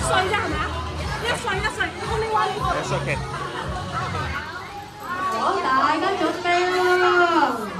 一歲啫係嘛？一歲一歲，我唔理喎。That's okay. 我哋家準備啦。